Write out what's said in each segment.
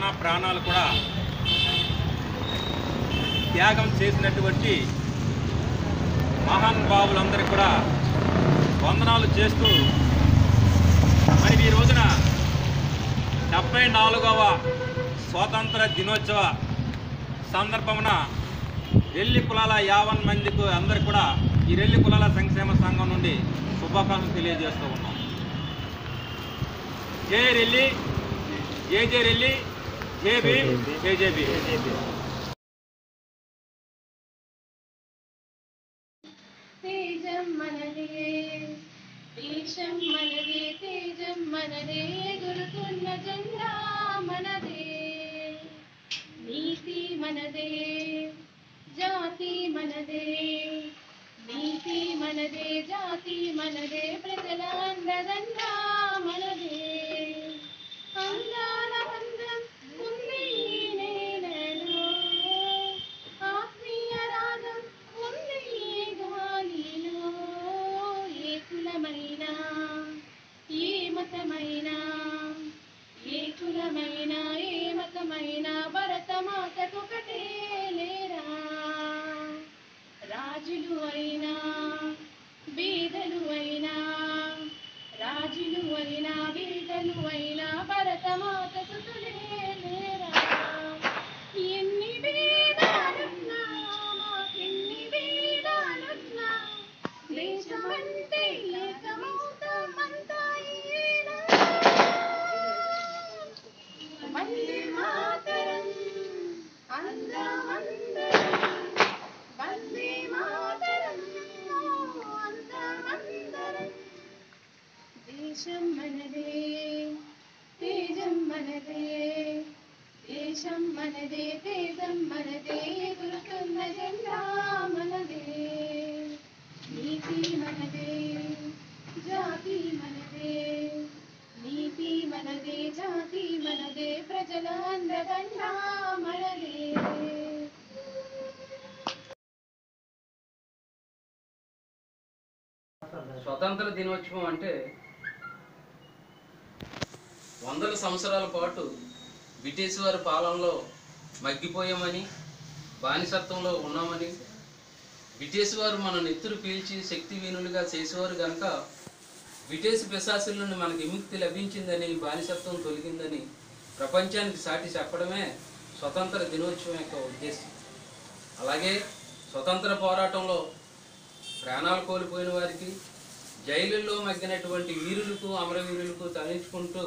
ప్రాణ ప్రాణాలు కూడా త్యాగం చేసినటువంటి మహానుభావులందరికీ కూడా వందనాలు చేస్తూ మరి ఈ రోజున డెబ్బై నాలుగవ స్వాతంత్ర దినోత్సవ సందర్భమున రెల్లి కులాల యావన్ మందికి అందరు కూడా ఈ రెల్లి కులాల సంక్షేమ సంఘం నుండి శుభాకాంక్షలు తెలియజేస్తూ ఉన్నాం. జే రెల్లి ఏ జే రెల్లి. జై భీమ్ జై జై భీమ్ తేజం మనదే దేశం మనదే రాజులు అయినా బీదలు భరతమాత సుతులే దేశం మనదే తేజం మనదే దేశం మనదే తేజం మనదే ఎగురుతున్న జెండా మనదే. నీతి మనదే జాతి మనదే నీతి మనదే జాతి మనదే ప్రజల అందదండ మనదే. స్వతంత్ర దినోత్సవం అంటే వందల సంవత్సరాల పాటు బ్రిటిష్ వారి పాలనలో మగ్గిపోయామని బానిసత్వంలో ఉన్నామని బ్రిటిష్ వారు మన నెత్తురు పీల్చి శక్తిహీనులుగా చేసేవారు కనుక బ్రిటిష్ పిశాసుల నుండి మనకి విముక్తి లభించిందని బానిసత్వం తొలగిందని ప్రపంచానికి సాటి చెప్పడమే స్వతంత్ర దినోత్సవం యొక్క ఉద్దేశం. అలాగే స్వతంత్ర పోరాటంలో ప్రాణాలు కోల్పోయిన వారికి జైలుల్లో మగ్గినటువంటి వీరులకు అమరవీరులకు తలంచుకుంటూ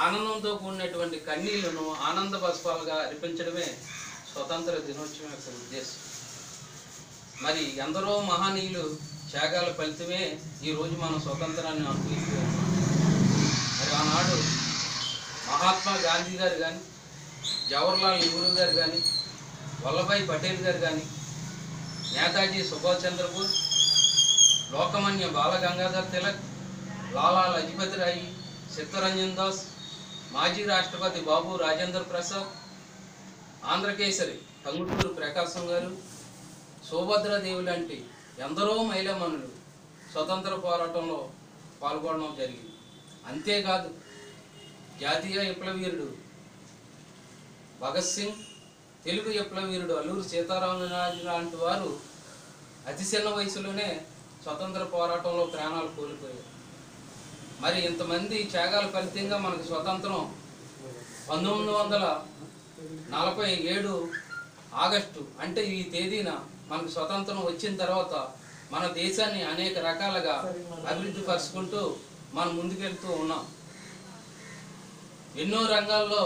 ఆనందంతో కూడినటువంటి కన్నీళ్ళను ఆనంద బస్పాలుగా అర్పించడమే స్వతంత్ర దినోత్సవం యొక్క ఉద్దేశం. మరి ఎందరో మహనీయులు త్యాగాల ఫలితమే ఈరోజు మనం స్వతంత్రాన్ని అనుభవిస్తున్నాం మరి ఆనాడు మహాత్మా గాంధీ గారు కానీ జవహర్లాల్ నెహ్రూ గారు కానీ వల్లభాయ్ పటేల్ గారు కానీ నేతాజీ సుభాష్ చంద్రబోస్ లోకమాన్య బాల గంగాధర్ తిలక్ లాలా లజపతి రాయి చిత్తరంజన్ దాస్ మాజీ రాష్ట్రపతి బాబు రాజేంద్ర ప్రసాద్ ఆంధ్రకేసరి టంగుటూరు ప్రకాశం గారు సుభద్రదేవి లాంటి ఎందరో మహిళామణులు స్వతంత్ర పోరాటంలో పాల్గొనడం జరిగింది. అంతేకాదు జాతీయ విప్లవీరుడు భగత్ సింగ్ తెలుగు విప్లవీరుడు అల్లూరు సీతారామరాజు లాంటి వారు అతి చిన్న వయసులోనే స్వతంత్ర పోరాటంలో ప్రాణాలు కోల్పోయారు. మరి ఇంతమంది త్యాగాల ఫలితంగా మనకు స్వతంత్రం పంతొమ్మిది వందల నలభై ఏడు ఆగస్టు అంటే ఈ తేదీన మనకు స్వతంత్రం వచ్చిన తర్వాత మన దేశాన్ని అనేక రకాలుగా అభివృద్ధి పరుచుకుంటూ మనం ముందుకెళ్తూ ఉన్నాం. ఎన్నో రంగాల్లో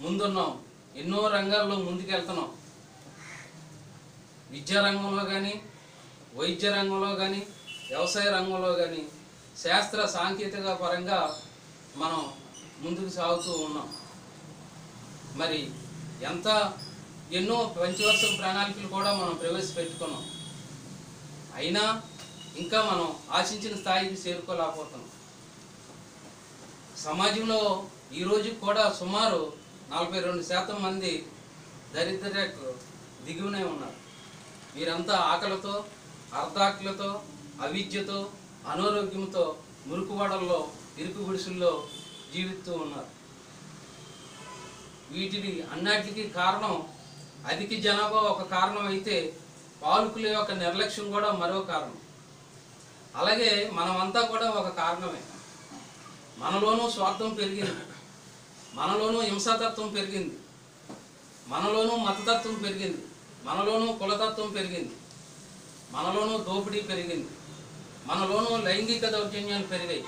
ముందున్నాం ఎన్నో రంగాల్లో ముందుకెళ్తున్నాం. విద్యా రంగంలో కానీ వైద్య రంగంలో కానీ వ్యవసాయ రంగంలో కానీ శాస్త్ర సాంకేతిక పరంగా మనం ముందుకు సాగుతూ ఉన్నాం. మరి ఎంత ఎన్నో పంచవర్ష ప్రణాళికలు కూడా మనం ప్రవేశపెట్టుకున్నాం. అయినా ఇంకా మనం ఆశించిన స్థాయికి చేరుకోలేకపోతున్నాం. సమాజంలో ఈరోజు కూడా సుమారు నలభై రెండు శాతం మంది దరిద్రకు దిగువనే ఉన్నారు. వీరంతా ఆకలితో అర్ధాకులతో అవిద్యతో అనారోగ్యంతో మురుకువాడల్లో ఇరుకు గుడిసుల్లో జీవిస్తూ ఉన్నారు. వీటిని అన్నిటికీ కారణం అధిక జనాభా ఒక కారణం అయితే పాలకుల యొక్క నిర్లక్ష్యం కూడా మరో కారణం. అలాగే మనమంతా కూడా ఒక కారణమే. మనలోనూ స్వార్థం పెరిగింది. మనలోనూ హింసాతత్వం పెరిగింది. మనలోనూ మతతత్వం పెరిగింది. మనలోనూ కులతత్వం పెరిగింది. మనలోనూ దోపిడీ పెరిగింది. మనలోనూ లైంగిక దౌర్జన్యాలు పెరిగాయి.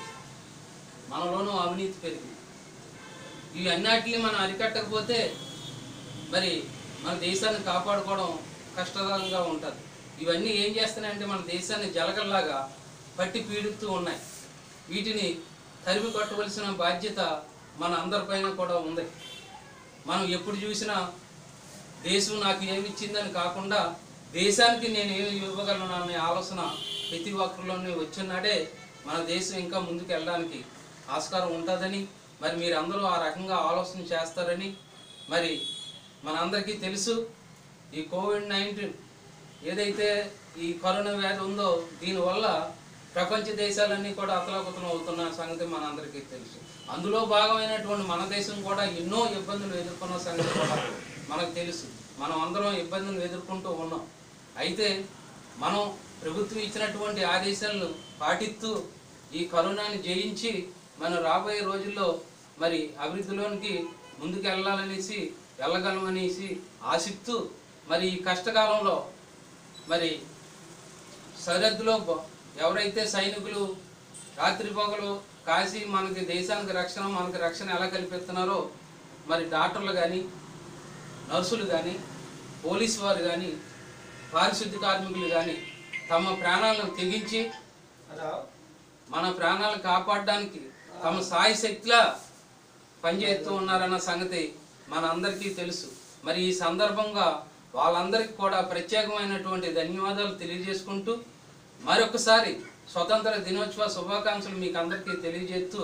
మనలోనూ అవినీతి పెరిగింది. ఇవి అన్నిటిని మనం అరికట్టకపోతే మరి మన దేశాన్ని కాపాడుకోవడం కష్టతరంగా ఉంటుంది. ఇవన్నీ ఏం చేస్తున్నాయంటే మన దేశాన్ని జలగల్లాగా పట్టి పీడుతూ ఉన్నాయి. వీటిని తరిమి కొట్టవలసిన బాధ్యత మన అందరిపైన కూడా ఉంది. మనం ఎప్పుడు చూసినా దేశం నాకు ఏమి ఇచ్చిందని కాకుండా దేశానికి నేను ఏమి ఇవ్వగలను అనే ఆలోచన ప్రతి ఒక్కరిలోనే వచ్చినాడే మన దేశం ఇంకా ముందుకు వెళ్ళడానికి ఆస్కారం ఉంటుందని మరి మీరు అందరూ ఆ రకంగా ఆలోచన చేస్తారని మరి మనందరికీ తెలుసు ఈ కోవిడ్ నైన్టీన్ ఏదైతే ఈ కరోనా వ్యాధి ఉందో దీనివల్ల ప్రపంచ దేశాలన్నీ కూడా అతలాకుతలం అవుతున్న సంగతి మనందరికీ తెలుసు. అందులో భాగమైనటువంటి మన దేశం కూడా ఎన్నో ఇబ్బందులు ఎదుర్కొన్న సంగతి కూడా మనకు తెలుసు. మనం అందరం ఇబ్బందులు ఎదుర్కొంటూ ఉన్నాం. అయితే మనం ప్రభుత్వం ఇచ్చినటువంటి ఆదేశాలను పాటిస్తూ ఈ కరోనాని జయించి మనం రాబోయే రోజుల్లో మరి అభివృద్ధిలోనికి ముందుకు వెళ్ళాలనేసి వెళ్ళగలమనేసి ఆశిస్తూ మరి ఈ కష్టకాలంలో మరి సరిహద్దులో ఎవరైతే సైనికులు రాత్రిపోకలు కాసి మనకి దేశానికి రక్షణ మనకి రక్షణ ఎలా కల్పిస్తున్నారో మరి డాక్టర్లు కానీ నర్సులు కానీ పోలీసు వారు కానీ పారిశుద్ధ్య కార్మికులు కానీ తమ ప్రాణాలను తెగించి మన ప్రాణాలను కాపాడడానికి తమ సాయి శక్తిలా పనిచేస్తూ ఉన్నారన్న సంగతి మనందరికీ తెలుసు. మరి ఈ సందర్భంగా వాళ్ళందరికీ కూడా ప్రత్యేకమైనటువంటి ధన్యవాదాలు తెలియజేసుకుంటూ మరొకసారి స్వతంత్ర దినోత్సవ శుభాకాంక్షలు మీకు అందరికీ తెలియజేస్తూ